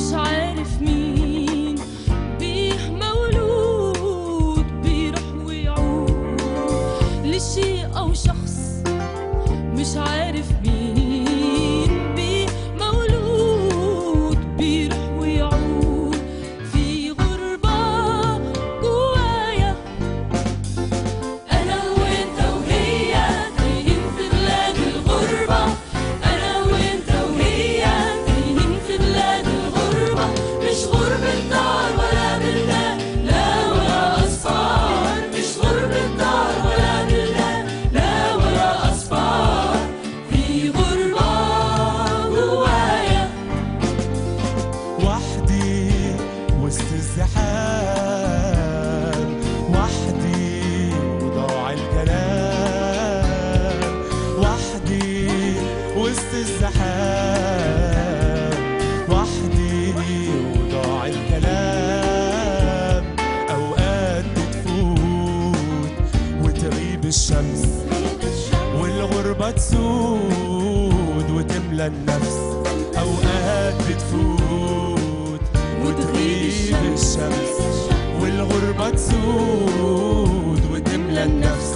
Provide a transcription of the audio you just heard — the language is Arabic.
مش عارف مين. مولود بيروح ويعود أو شخص مش عارف مين. وحدي الكلام. وحدي وسط وحدي الكلام. أوقات بتفوت وتغيب الشمس. والغربة تسود وتملى النفس. أوقات بتفوت تسود وتملى النفس.